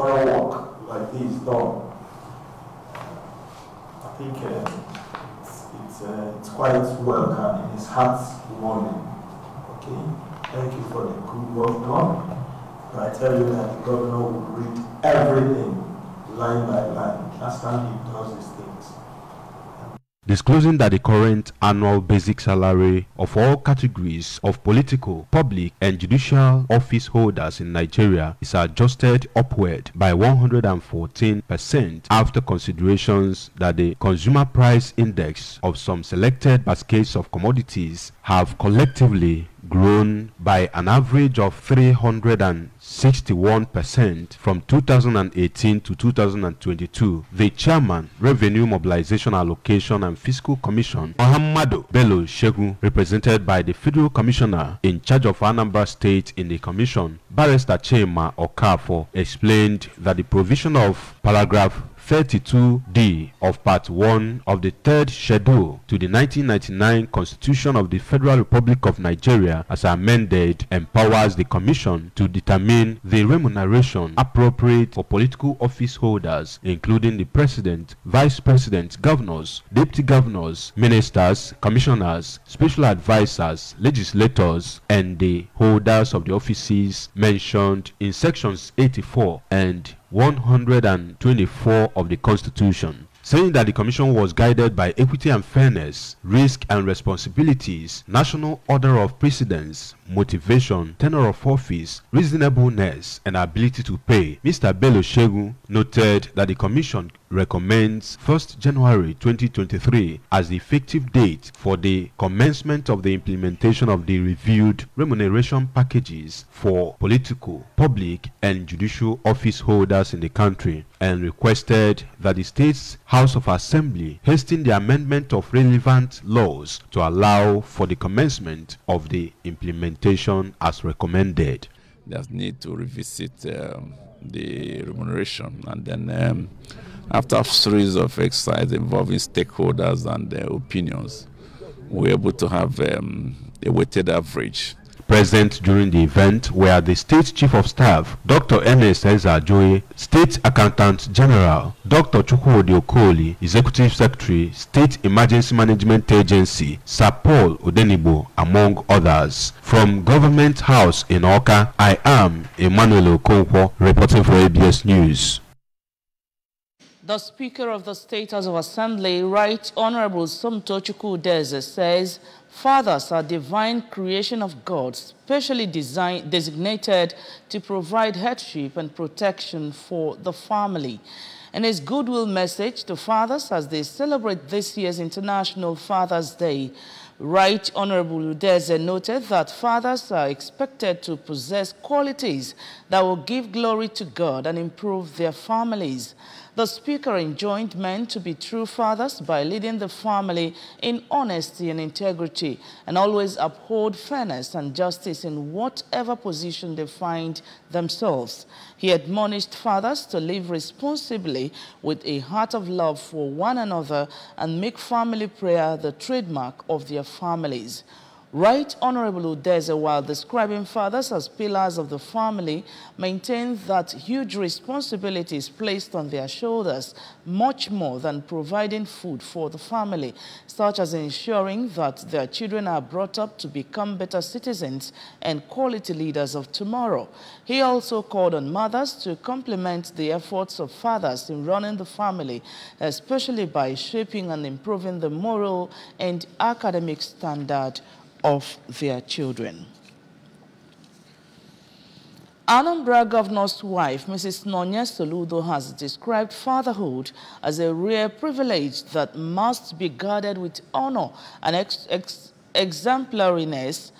thorough work like this done. I think uh, it's, it's, uh, it's quite welcome. It's heart-warming. Okay? Thank you for the good work done. And I tell you that the governor will read everything line by line. That's how he does these things. Disclosing that the current annual basic salary of all categories of political, public, and judicial office holders in Nigeria is adjusted upward by 114% after considerations that the consumer price index of some selected baskets of commodities have collectively grown by an average of 361% from 2018 to 2022. The chairman, Revenue Mobilization Allocation and Fiscal Commission, Muhammadu Bello Shehu, represented by the Federal Commissioner in charge of Anambra State in the commission, Barrister Chema Okafo, explained that the provision of paragraph 32D of Part 1 of the Third Schedule to the 1999 Constitution of the Federal Republic of Nigeria as amended empowers the Commission to determine the remuneration appropriate for political office holders including the President, Vice President, Governors, Deputy Governors, Ministers, Commissioners, Special Advisers, Legislators and the holders of the offices mentioned in sections 84 and 124 of the Constitution, saying that the Commission was guided by equity and fairness, risk and responsibilities, national order of precedence, motivation, tenure of office, reasonableness, and ability to pay. Mr. Bello Shehu noted that the Commission recommends 1st January 2023 as the effective date for the commencement of the implementation of the reviewed remuneration packages for political, public, and judicial office holders in the country and requested that the State's House of Assembly hasten the amendment of relevant laws to allow for the commencement of the implementation as recommended. There's need to revisit um, the remuneration and then um, after a series of exercises involving stakeholders and their opinions, we were able to have um, a weighted average. Present during the event were the State Chief of Staff, Dr. Ernest Ezeajughi, State Accountant General, Dr. Chukwudi Okoli, Executive Secretary, State Emergency Management Agency, Sir Paul Odenigbo, among others. From Government House in Awka, I am Emmanuel Okonkwo, reporting for ABS News. The Speaker of the State House of Assembly, Right Honorable Somtochukwu Udeze, says fathers are divine creation of God, specially designed, designated to provide headship and protection for the family. In his goodwill message to fathers as they celebrate this year's International Father's Day, Right Honorable Udeze noted that fathers are expected to possess qualities that will give glory to God and improve their families. The Speaker enjoined men to be true fathers by leading the family in honesty and integrity and always uphold fairness and justice in whatever position they find themselves. He admonished fathers to live responsibly with a heart of love for one another and make family prayer the trademark of their families. Right Honorable Udeze, while describing fathers as pillars of the family, maintained that huge responsibility is placed on their shoulders, much more than providing food for the family, such as ensuring that their children are brought up to become better citizens and quality leaders of tomorrow. He also called on mothers to complement the efforts of fathers in running the family, especially by shaping and improving the moral and academic standard of their children. Anambra Governor's wife, Mrs. Nonye Soludo, has described fatherhood as a rare privilege that must be guarded with honor and ex ex exemplariness.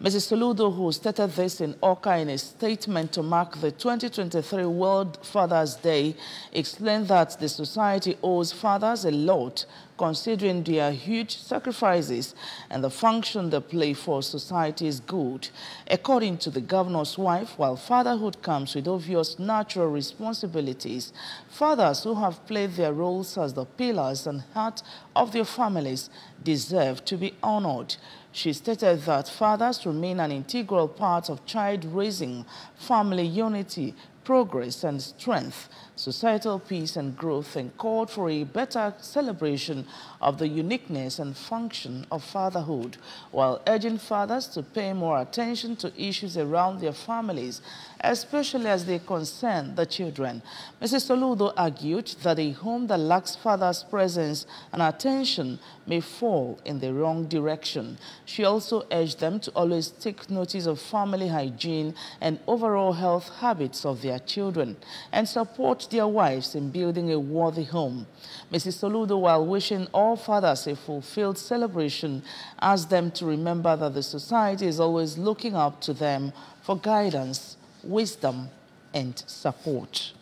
Mrs. Soludo, who stated this in Awka in a statement to mark the 2023 World Father's Day, explained that the society owes fathers a lot considering their huge sacrifices and the function they play for society's good. According to the governor's wife, while fatherhood comes with obvious natural responsibilities, fathers who have played their roles as the pillars and heart of their families deserve to be honored. She stated that fathers remain an integral part of child raising, family unity, progress and strength, societal peace and growth, and called for a better celebration of the uniqueness and function of fatherhood, while urging fathers to pay more attention to issues around their families, especially as they concern the children. Mrs. Soludo argued that a home that lacks father's presence and attention may fall in the wrong direction. She also urged them to always take notice of family hygiene and overall health habits of their children and support their wives in building a worthy home. Mrs. Soludo, while wishing all fathers a fulfilled celebration, asked them to remember that the society is always looking up to them for guidance, wisdom, and support.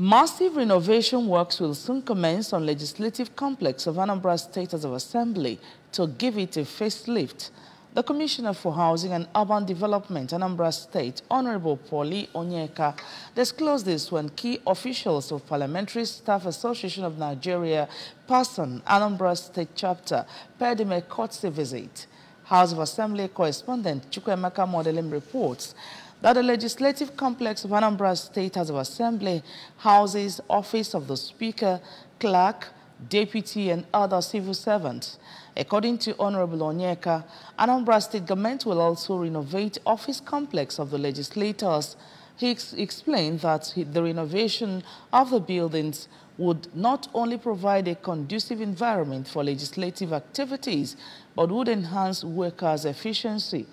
Massive renovation works will soon commence on legislative complex of Anambra State House of Assembly to give it a facelift. The Commissioner for Housing and Urban Development, Anambra State, Honorable Pauli Onyeka, disclosed this when key officials of Parliamentary Staff Association of Nigeria, PASAN, Anambra State Chapter, paid him a courtesy visit. House of Assembly correspondent Chukwuemeka Modelim reports that the legislative complex of Anambra State House of Assembly houses office of the Speaker, clerk, deputy, and other civil servants. According to Honorable Onyeka, Anambra State government will also renovate office complex of the legislators. He ex explained that the renovation of the buildings would not only provide a conducive environment for legislative activities, but would enhance workers' efficiency.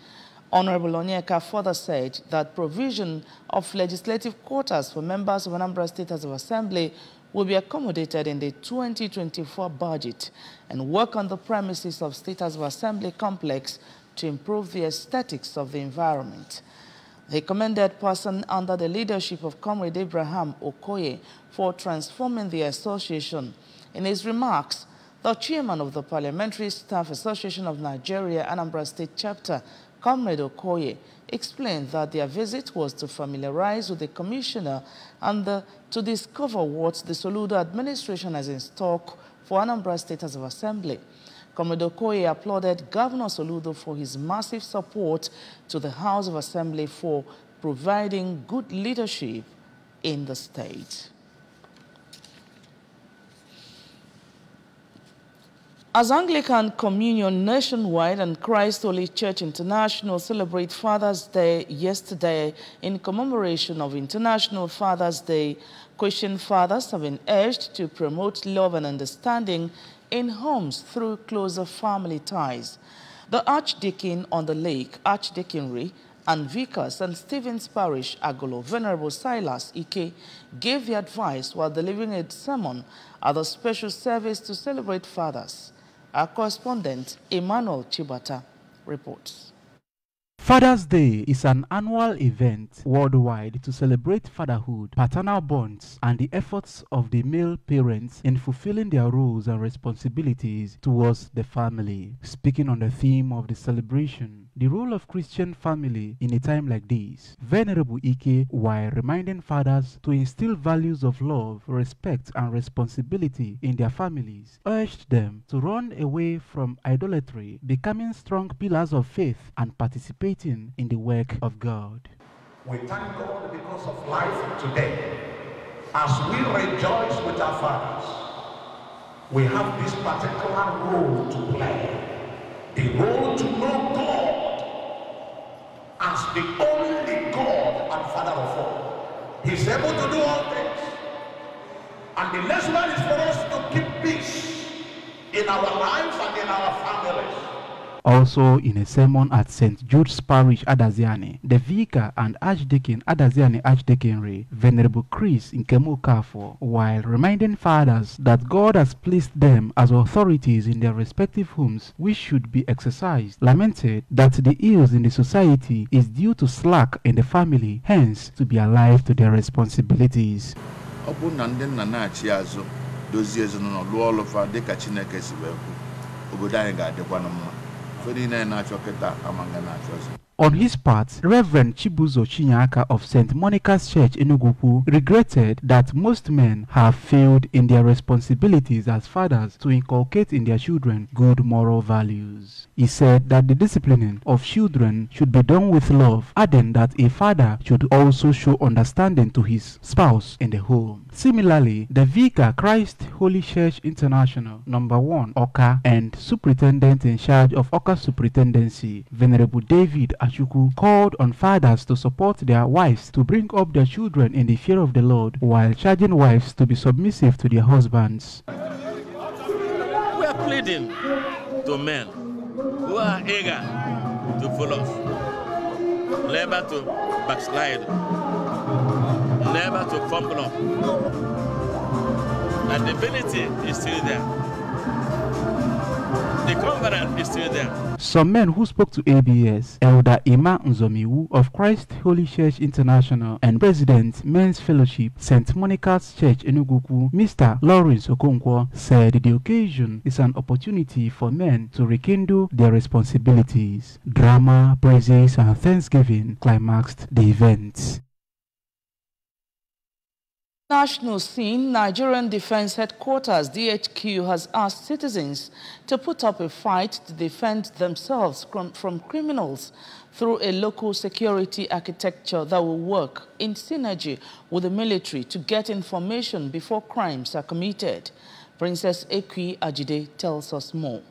Honorable Onyeka further said that provision of legislative quarters for members of Anambra State House of Assembly will be accommodated in the 2024 budget and work on the premises of State House of Assembly complex to improve the aesthetics of the environment. The commended person under the leadership of Comrade Abraham Okoye for transforming the association. In his remarks, the chairman of the Parliamentary Staff Association of Nigeria, Anambra State Chapter, Comrade Okoye, explained that their visit was to familiarize with the commissioner and the, to discover what the Soludo administration has in stock for Anambra State of Assembly. Comrade Okoye applauded Governor Soludo for his massive support to the House of Assembly for providing good leadership in the state. As Anglican Communion nationwide and Christ Holy Church International celebrate Father's Day yesterday in commemoration of International Father's Day, Christian fathers have been urged to promote love and understanding in homes through closer family ties. The Archdeacon on the Lake, Archdeaconry, and Vicar St. Stephen's Parish, Agolo, Venerable Silas Ike, gave the advice while delivering a sermon at a special service to celebrate fathers. Our correspondent, Emmanuel Chibata, reports. Father's Day is an annual event worldwide to celebrate fatherhood, paternal bonds, and the efforts of the male parents in fulfilling their roles and responsibilities towards the family. Speaking on the theme of the celebration, the role of Christian family in a time like this, Venerable Ike, while reminding fathers to instill values of love, respect, and responsibility in their families, urged them to run away from idolatry, becoming strong pillars of faith, and participating in the work of God. We thank God because of life today. As we rejoice with our fathers, we have this particular role to play. The role to know God as the only God and Father of all. He's able to do all things. And the next one is for us to keep peace in our lives and in our families. Also, in a sermon at St. Jude's Parish, Adaziani, the Vicar and Archdeacon Adaziani Archdeaconry, Venerable Chris Nkemo Kafo, while reminding fathers that God has placed them as authorities in their respective homes, which should be exercised, lamented that the ills in the society is due to slack in the family, hence to be alive to their responsibilities. na-achị dozie ezinụlọ lụọ ọlụfa dịka chineke si wee kwu obodo anyị ga-adịkwanụ mma Fo niile na-achọ kịta amaghị na-achọzi On his part, Reverend Chibuzo Chinyaka of St. Monica's Church Enugu regretted that most men have failed in their responsibilities as fathers to inculcate in their children good moral values. He said that the disciplining of children should be done with love, adding that a father should also show understanding to his spouse in the home. Similarly, the Vicar Christ Holy Church International, number one, Awka, and Superintendent in charge of Awka Superintendency, Venerable David Achuku, called on fathers to support their wives to bring up their children in the fear of the Lord, while charging wives to be submissive to their husbands. We are pleading to men who are eager to follow us, never to backslide, never to fumble up. And the ability is still there. The covenant is still there. Some men who spoke to ABS, Elder Ima Nzomiwu of Christ Holy Church International and President Men's Fellowship, St. Monica's Church Enugu, Mr. Lawrence Okonkwo, said the occasion is an opportunity for men to rekindle their responsibilities. Drama, praises, and thanksgiving climaxed the event. National scene, Nigerian Defense Headquarters, DHQ, has asked citizens to put up a fight to defend themselves from criminals through a local security architecture that will work in synergy with the military to get information before crimes are committed. Princess Ekui Ajide tells us more.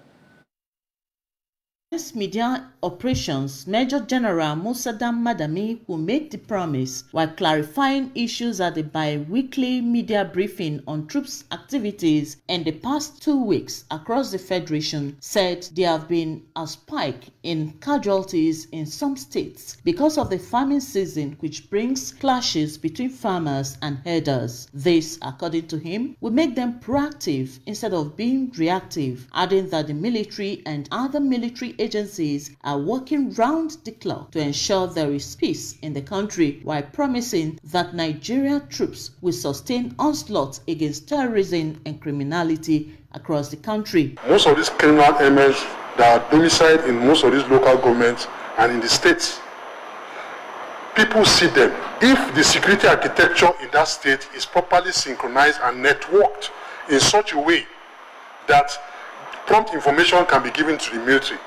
Media Operations Major General Musa Danmadami who made the promise while clarifying issues at the bi-weekly media briefing on troops activities in the past two weeks across the Federation said there have been a spike in casualties in some states because of the farming season which brings clashes between farmers and herders. This, according to him, will make them proactive instead of being reactive, adding that the military and other military agencies are working round the clock to ensure there is peace in the country while promising that Nigeria troops will sustain onslaught against terrorism and criminality across the country. Most of these criminal elements that are domiciled in most of these local governments and in the states, people see them. If the security architecture in that state is properly synchronized and networked in such a way that prompt information can be given to the military,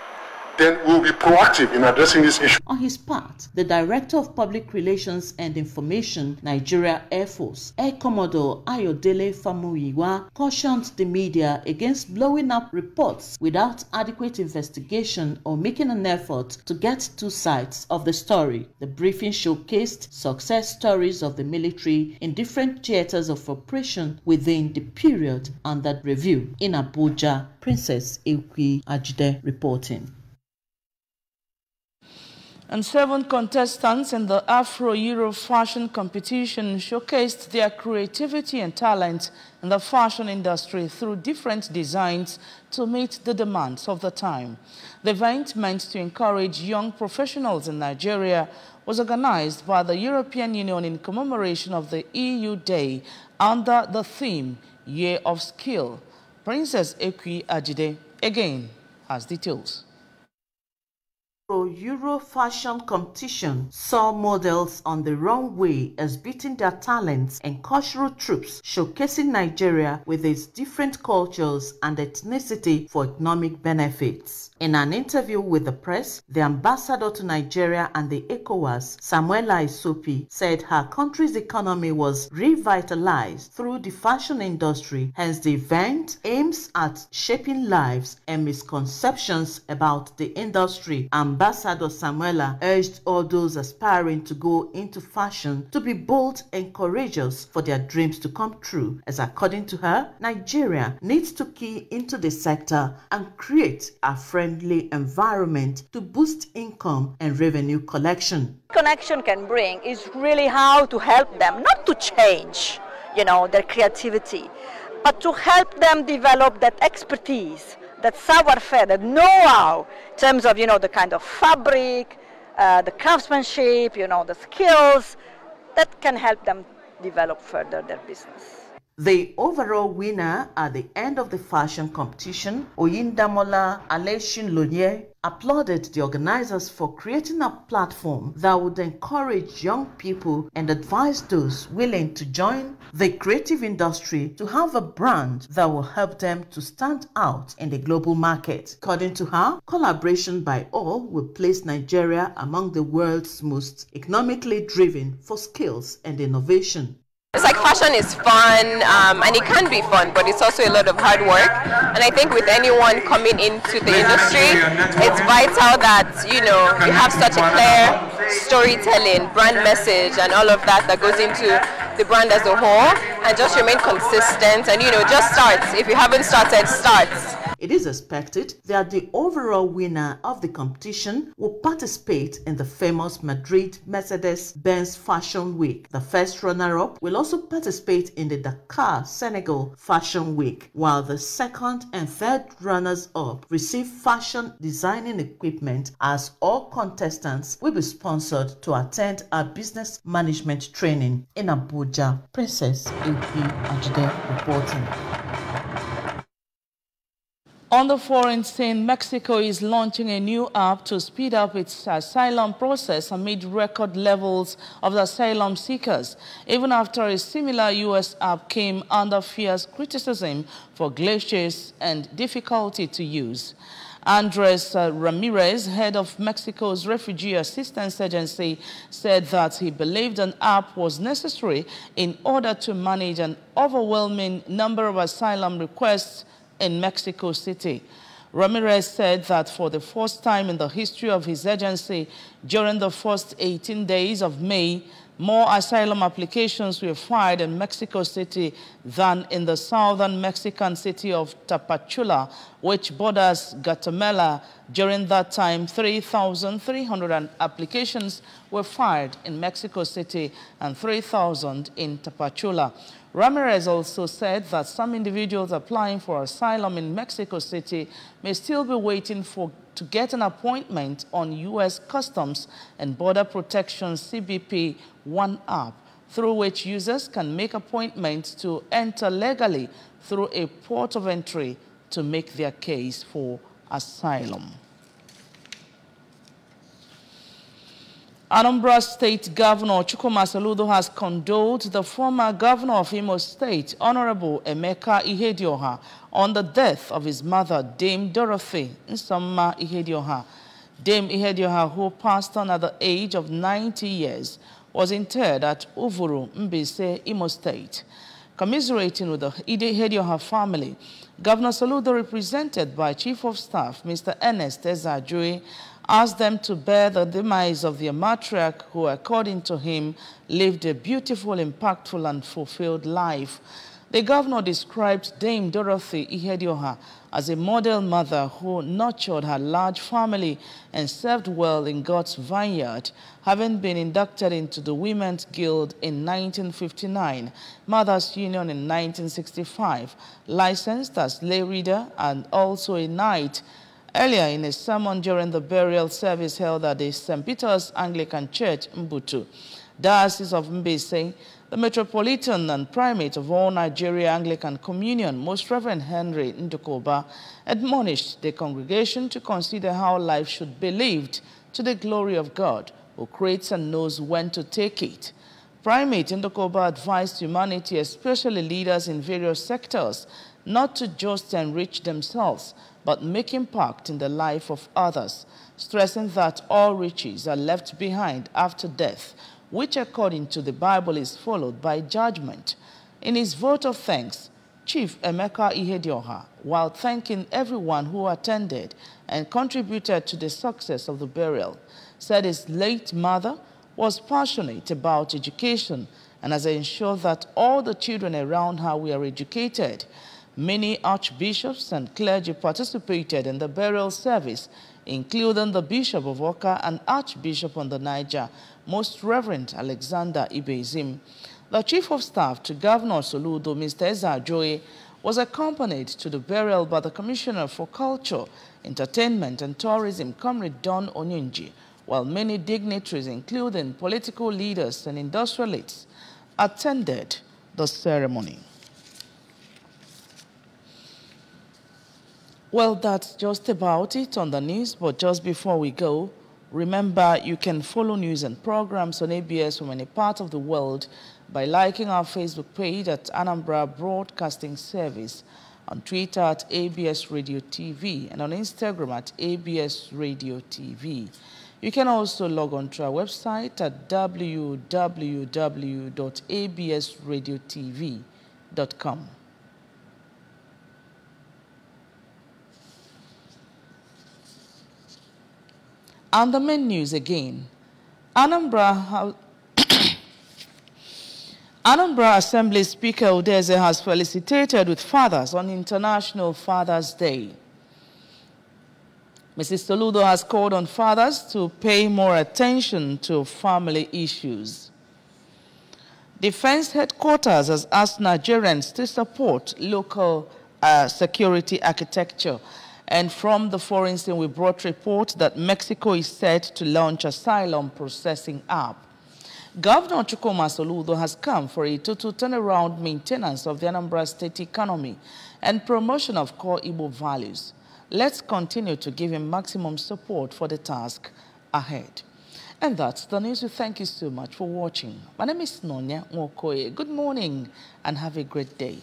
then we'll be proactive in addressing this issue. On his part, the Director of Public Relations and Information, Nigeria Air Force, Air Commodore Ayodele Famuyiwa, cautioned the media against blowing up reports without adequate investigation or making an effort to get two sides of the story. The briefing showcased success stories of the military in different theaters of operation within the period under review. In Abuja, Princess Ekui Ajide reporting. And seven contestants in the Afro-Euro fashion competition showcased their creativity and talent in the fashion industry through different designs to meet the demands of the time. The event meant to encourage young professionals in Nigeria was organized by the European Union in commemoration of the EU Day under the theme Year of Skill. Princess Ekui Ajide again has details. Euro fashion competition saw models on the runway exhibiting their talents and cultural troops showcasing Nigeria with its different cultures and ethnicity for economic benefits. In an interview with the press, the ambassador to Nigeria and the ECOWAS, Samuela Isopi, said her country's economy was revitalized through the fashion industry. Hence, the event aims at shaping lives and misconceptions about the industry. Ambassador Samuela urged all those aspiring to go into fashion to be bold and courageous for their dreams to come true. As according to her, Nigeria needs to key into the sector and create a friend friendly environment to boost income and revenue collection. Connection can bring is really how to help them, not to change, you know, their creativity, but to help them develop that expertise, that savoir-faire, that know-how in terms of, you know, the kind of fabric, uh, the craftsmanship, you know, the skills that can help them develop further their business. The overall winner at the end of the fashion competition, Oyindamola Aleshin Lonye, applauded the organizers for creating a platform that would encourage young people and advise those willing to join the creative industry to have a brand that will help them to stand out in the global market. According to her, collaboration by all will place Nigeria among the world's most economically driven for skills and innovation. It's like fashion is fun um, and it can be fun, but it's also a lot of hard work. And I think with anyone coming into the industry, it's vital that you know you have such a clear storytelling, brand message, and all of that that goes into the brand as a whole, and just remain consistent. And you know, just start. If you haven't started, start. It is expected that the overall winner of the competition will participate in the famous Madrid Mercedes-Benz Fashion Week. The first runner-up will also participate in the Dakar, Senegal Fashion Week, while the second and third runners-up receive fashion designing equipment as all contestants will be sponsored to attend a business management training in Abuja. Princess AP Ajide reporting. On the foreign scene, Mexico is launching a new app to speed up its asylum process amid record levels of asylum seekers, even after a similar U.S. app came under fierce criticism for glitches and difficulty to use. Andres uh, Ramirez, head of Mexico's Refugee Assistance Agency, said that he believed an app was necessary in order to manage an overwhelming number of asylum requests in Mexico City. Ramirez said that for the first time in the history of his agency, during the first 18 days of May, more asylum applications were filed in Mexico City than in the southern Mexican city of Tapachula, which borders Guatemala. During that time, 3,300 applications were filed in Mexico City and 3,000 in Tapachula. Ramirez also said that some individuals applying for asylum in Mexico City may still be waiting for to get an appointment on U.S. Customs and Border Protection CBP One app, through which users can make appointments to enter legally through a port of entry to make their case for asylum. Anambra State Governor Chukwuma Soludo has condoled the former governor of Imo State, Honorable Emeka Ihedioha, on the death of his mother, Dame Dorothy Nsoma Ihedioha. Dame Ihedioha, who passed on at the age of 90 years, was interred at Uvuru, Mbaise, Imo State. Commiserating with the Ihedioha family, Governor Soludo, represented by Chief of Staff Mr. Ernest Ezeajughi, asked them to bear the demise of the matriarch who, according to him, lived a beautiful, impactful, and fulfilled life. The governor described Dame Dorothy Ihedioha as a model mother who nurtured her large family and served well in God's vineyard, having been inducted into the Women's Guild in 1959, Mothers Union in 1965, licensed as lay reader and also a knight Earlier in a sermon during the burial service held at the St. Peter's Anglican Church, Mbutu, Diocese of Mbaise, the Metropolitan and Primate of all Nigeria Anglican Communion, Most Reverend Henry Ndukuba, admonished the congregation to consider how life should be lived to the glory of God, who creates and knows when to take it. Primate Ndukuba advised humanity, especially leaders in various sectors, not to just enrich themselves, but make impact in the life of others, stressing that all riches are left behind after death, which according to the Bible is followed by judgment. In his vote of thanks, Chief Emeka Ihedioha, while thanking everyone who attended and contributed to the success of the burial, said his late mother was passionate about education and has ensured that all the children around her were educated Many archbishops and clergy participated in the burial service, including the Bishop of Awka and Archbishop on the Niger, Most Reverend Alexander Ibezim. The Chief of Staff to Governor Soludo, Mr. Ezeajughi, was accompanied to the burial by the Commissioner for Culture, Entertainment and Tourism, Comrade Don Onyenji, while many dignitaries, including political leaders and industrialists, attended the ceremony. Well, that's just about it on the news, but just before we go, remember you can follow news and programs on ABS from any part of the world by liking our Facebook page at Anambra Broadcasting Service, on Twitter at ABS Radio TV, and on Instagram at ABS Radio TV. You can also log on to our website at www.absradiotv.com. And the main news again. Anambra, Anambra Assembly Speaker Udeze has felicitated with fathers on International Father's Day. Mrs. Soludo has called on fathers to pay more attention to family issues. Defense headquarters has asked Nigerians to support local uh, security architecture. And from the foreign scene, we brought report that Mexico is set to launch asylum processing app. Governor Chukwuma Soludo has come for a total turnaround maintenance of the Anambra state economy and promotion of core Igbo values. Let's continue to give him maximum support for the task ahead. And that's the news. We thank you so much for watching. My name is Nonya Mokoye. Good morning and have a great day.